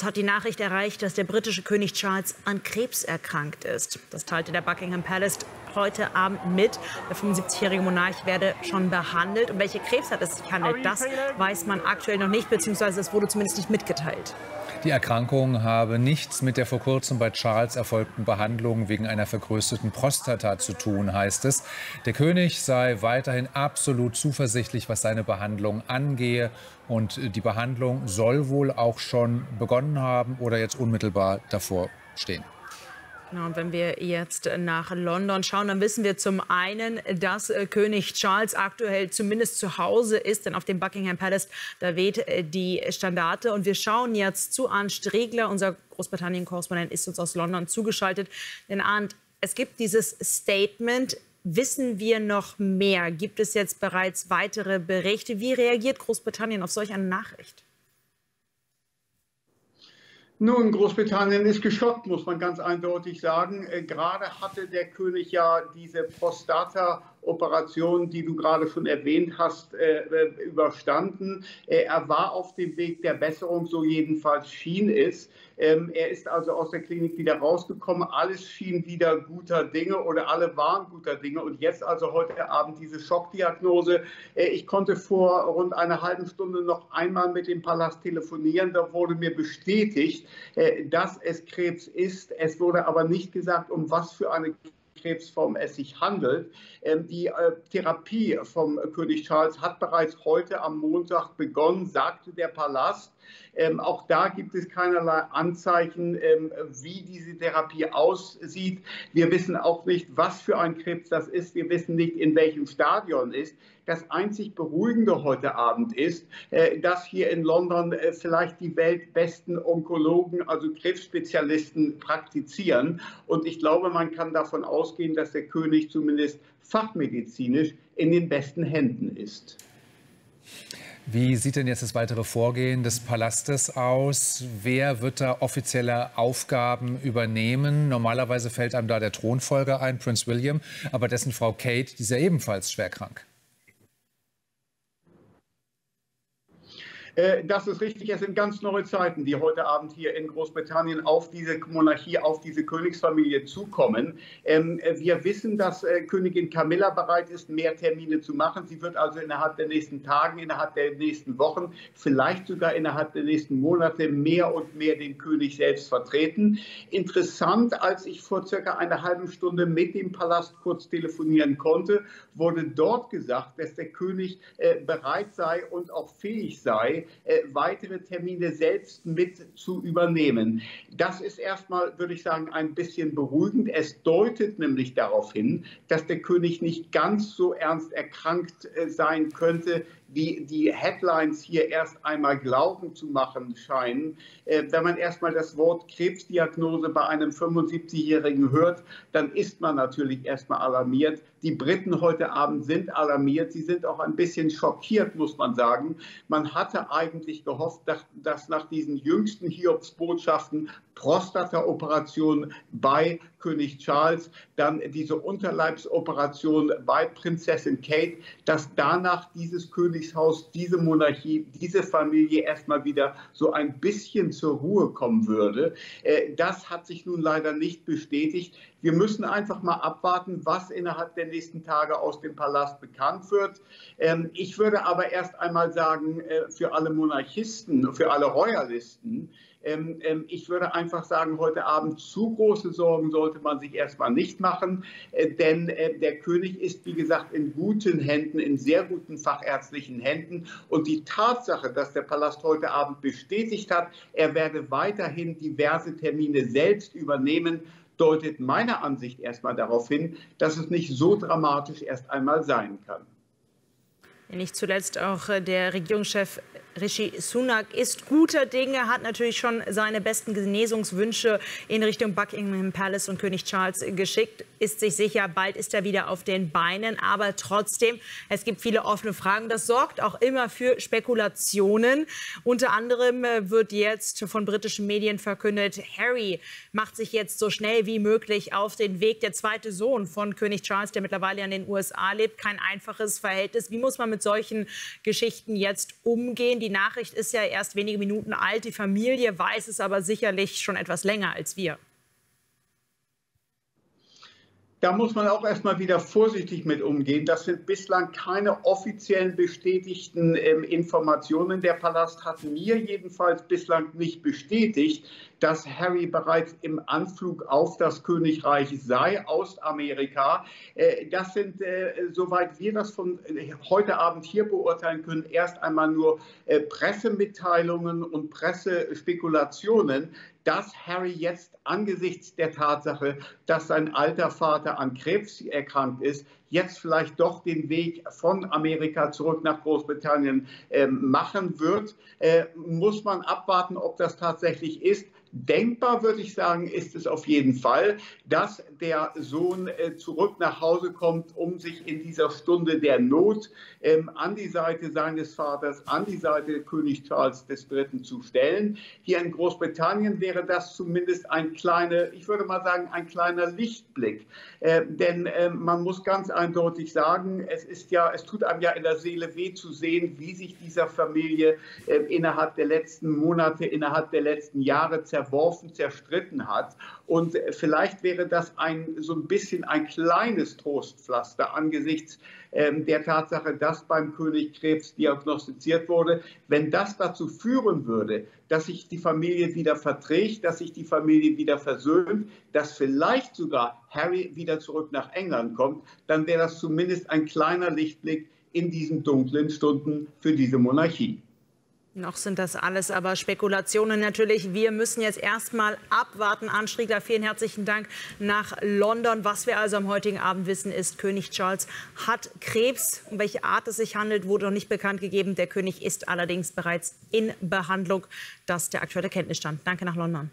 Es hat die Nachricht erreicht, dass der britische König Charles an Krebs erkrankt ist. Das teilte der Buckingham Palace heute Abend mit. Der 75-jährige Monarch werde schon behandelt. Um welche Krebsart es sich handelt, das weiß man aktuell noch nicht, beziehungsweise es wurde zumindest nicht mitgeteilt. Die Erkrankung habe nichts mit der vor kurzem bei Charles erfolgten Behandlung wegen einer vergrößerten Prostata zu tun, heißt es. Der König sei weiterhin absolut zuversichtlich, was seine Behandlung angehe. Und die Behandlung soll wohl auch schon begonnen haben oder jetzt unmittelbar davor stehen. Genau, und wenn wir jetzt nach London schauen, dann wissen wir zum einen, dass äh, König Charles aktuell zumindest zu Hause ist, denn auf dem Buckingham Palace, da weht äh, die Standarte. Und wir schauen jetzt zu Arndt Stregler, unser Großbritannien-Korrespondent ist uns aus London zugeschaltet. Denn Arndt, es gibt dieses Statement, Wissen wir noch mehr? Gibt es jetzt bereits weitere Berichte? Wie reagiert Großbritannien auf solch eine Nachricht? Nun, Großbritannien ist geschockt, muss man ganz eindeutig sagen. Äh, gerade hatte der König ja diese Prostata-Operation, die du gerade schon erwähnt hast, äh, äh, überstanden. Er war auf dem Weg der Besserung, so jedenfalls schien es. Ähm, er ist also aus der Klinik wieder rausgekommen. Alles schien wieder guter Dinge oder alle waren guter Dinge. Und jetzt also heute Abend diese Schockdiagnose. Äh, ich konnte vor rund einer halben Stunde noch einmal mit dem Palast telefonieren. Da wurde mir bestätigt, äh, dass es Krebs ist. Es wurde aber nicht gesagt, um was für eine Krebsform es sich handelt. Ähm, die äh, Therapie vom König Charles hat bereits heute am Montag begonnen, sagte der Palast. Ähm, auch da gibt es keinerlei Anzeichen, ähm, wie diese Therapie aussieht. Wir wissen auch nicht, was für ein Krebs das ist. Wir wissen nicht, in welchem Stadion ist. Das einzig Beruhigende heute Abend ist, äh, dass hier in London äh, vielleicht die weltbesten Onkologen, also Krebsspezialisten, praktizieren. Und ich glaube, man kann davon ausgehen, dass der König zumindest fachmedizinisch in den besten Händen ist. Wie sieht denn jetzt das weitere Vorgehen des Palastes aus? Wer wird da offizielle Aufgaben übernehmen? Normalerweise fällt einem da der Thronfolger ein, Prince William, aber dessen Frau Kate, die ist ja ebenfalls schwer krank. Äh, das ist richtig. Es sind ganz neue Zeiten, die heute Abend hier in Großbritannien auf diese Monarchie, auf diese Königsfamilie zukommen. Ähm, wir wissen, dass äh, Königin Camilla bereit ist, mehr Termine zu machen. Sie wird also innerhalb der nächsten Tagen, innerhalb der nächsten Wochen, vielleicht sogar innerhalb der nächsten Monate mehr und mehr den König selbst vertreten. Interessant, als ich vor circa einer halben Stunde mit dem Palast kurz telefonieren konnte, wurde dort gesagt, dass der König äh, bereit sei und auch fähig sei, äh, weitere Termine selbst mit zu übernehmen. Das ist erstmal, würde ich sagen, ein bisschen beruhigend. Es deutet nämlich darauf hin, dass der König nicht ganz so ernst erkrankt äh, sein könnte, wie die Headlines hier erst einmal glauben zu machen scheinen. Äh, wenn man erstmal das Wort Krebsdiagnose bei einem 75-Jährigen hört, dann ist man natürlich erstmal alarmiert. Die Briten heute Abend sind alarmiert. Sie sind auch ein bisschen schockiert, muss man sagen. Man hatte eigentlich gehofft, dass, dass nach diesen jüngsten Hiobsbotschaften Prostata-Operation bei König Charles, dann diese Unterleibsoperation bei Prinzessin Kate, dass danach dieses Königshaus, diese Monarchie, diese Familie erstmal wieder so ein bisschen zur Ruhe kommen würde. Äh, das hat sich nun leider nicht bestätigt. Wir müssen einfach mal abwarten, was innerhalb der nächsten Tage aus dem Palast bekannt wird. Ähm, ich würde aber erst einmal sagen, äh, für alle Monarchisten, für alle Royalisten, ähm, ähm, ich würde einfach sagen, heute Abend zu große Sorgen sollte man sich erstmal nicht machen, äh, denn äh, der König ist, wie gesagt, in guten Händen, in sehr guten fachärztlichen Händen. Und die Tatsache, dass der Palast heute Abend bestätigt hat, er werde weiterhin diverse Termine selbst übernehmen, deutet meiner Ansicht erstmal darauf hin, dass es nicht so dramatisch erst einmal sein kann. Nicht zuletzt auch äh, der Regierungschef Rishi Sunak ist guter Dinge, hat natürlich schon seine besten Genesungswünsche in Richtung Buckingham Palace und König Charles geschickt. Ist sich sicher, bald ist er wieder auf den Beinen. Aber trotzdem, es gibt viele offene Fragen. Das sorgt auch immer für Spekulationen. Unter anderem äh, wird jetzt von britischen Medien verkündet, Harry macht sich jetzt so schnell wie möglich auf den Weg. Der zweite Sohn von König Charles, der mittlerweile in den USA lebt, kein einfaches Verhältnis. Wie muss man mit solchen Geschichten jetzt umgehen? Die Die Nachricht ist ja erst wenige Minuten alt. Die Familie weiß es aber sicherlich schon etwas länger als wir. Da muss man auch erstmal wieder vorsichtig mit umgehen. Das sind bislang keine offiziellen bestätigten ähm, Informationen. Der Palast hat mir jedenfalls bislang nicht bestätigt, dass Harry bereits im Anflug auf das Königreich sei aus Amerika. Äh, das sind, äh, soweit wir das von äh, heute Abend hier beurteilen können, erst einmal nur äh, Pressemitteilungen und Pressespekulationen dass Harry jetzt angesichts der Tatsache, dass sein alter Vater an Krebs erkrankt ist, jetzt vielleicht doch den Weg von Amerika zurück nach Großbritannien äh, machen wird, äh, muss man abwarten, ob das tatsächlich ist. Denkbar, würde ich sagen, ist es auf jeden Fall, dass der Sohn äh, zurück nach Hause kommt, um sich in dieser Stunde der Not ähm, an die Seite seines Vaters, an die Seite König Charles III. zu stellen. Hier in Großbritannien wäre das zumindest ein kleiner, ich würde mal sagen, ein kleiner Lichtblick. Äh, denn äh, man muss ganz eindeutig sagen, es ist ja, es tut einem ja in der Seele weh zu sehen, wie sich dieser Familie äh, innerhalb der letzten Monate, innerhalb der letzten Jahre zerworfen, zerstritten hat. Und vielleicht wäre das ein, so ein bisschen ein kleines Trostpflaster angesichts ähm, der Tatsache, dass beim König Krebs diagnostiziert wurde. Wenn das dazu führen würde, dass sich die Familie wieder verträgt, dass sich die Familie wieder versöhnt, dass vielleicht sogar Harry wieder zurück nach England kommt, dann wäre das zumindest ein kleiner Lichtblick in diesen dunklen Stunden für diese Monarchie. Noch sind das alles aber Spekulationen natürlich. Wir müssen jetzt erstmal abwarten. Anstriegler, vielen herzlichen Dank nach London. Was wir also am heutigen Abend wissen, ist, König Charles hat Krebs. Um welche Art es sich handelt, wurde noch nicht bekannt gegeben. Der König ist allerdings bereits in Behandlung. Das ist der aktuelle Kenntnisstand. Danke nach London.